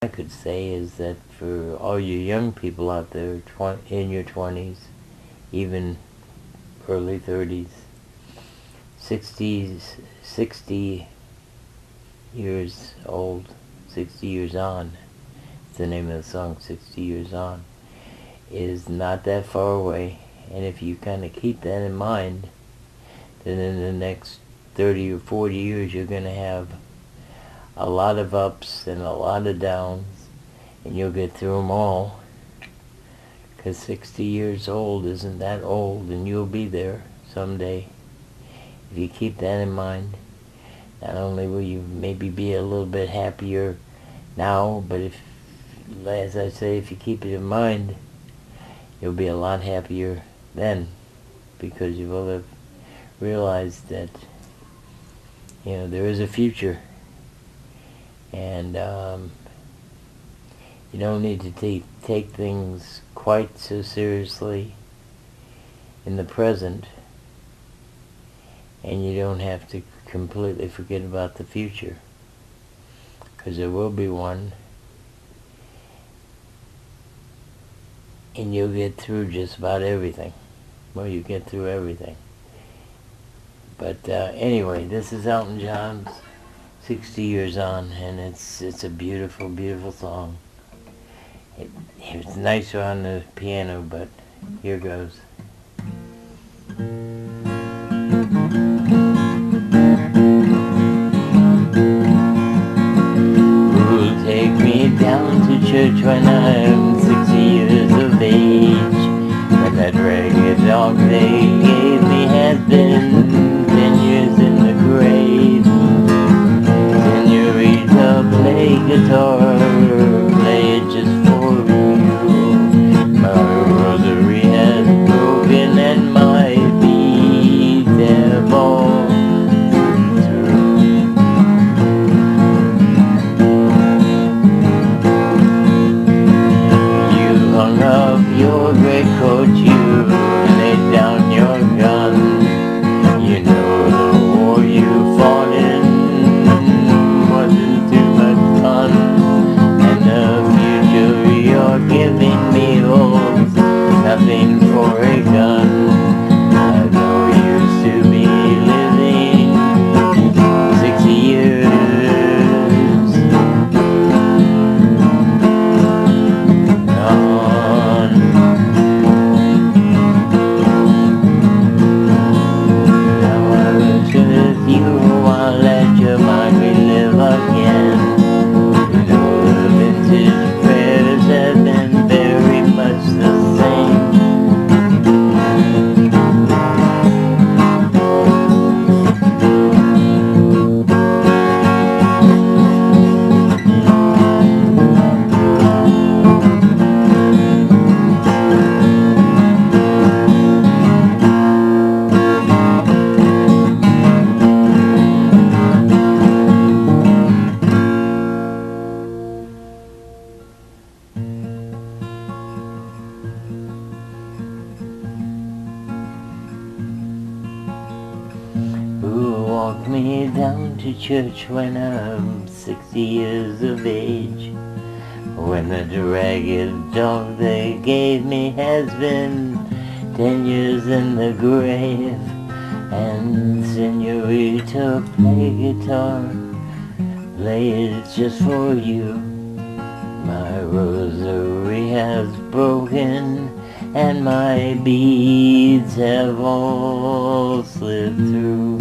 I could say is that for all you young people out there in your 20s, even early 30s, 60s, 60 years old, 60 years on, the name of the song, 60 years on, is not that far away. And if you kind of keep that in mind, then in the next 30 or 40 years you're going to have a lot of ups and a lot of downs, and you'll get through them all. Because 60 years old isn't that old, and you'll be there someday. If you keep that in mind, not only will you maybe be a little bit happier now, but if, as I say, if you keep it in mind, you'll be a lot happier then, because you will have realized that, you know, there is a future and um, you don't need to take, take things quite so seriously in the present. And you don't have to completely forget about the future. Because there will be one. And you'll get through just about everything. Well you get through everything. But uh, anyway this is Elton John's 60 years on, and it's it's a beautiful, beautiful song. It, it's nicer on the piano, but here goes. Who'll take me down to church when I'm 60 years of age? When that ragged dog they gave Walked me down to church when I'm sixty years of age? When the ragged dog they gave me has been ten years in the grave. And senorita play guitar, play it just for you. My rosary has broken and my beads have all slipped through.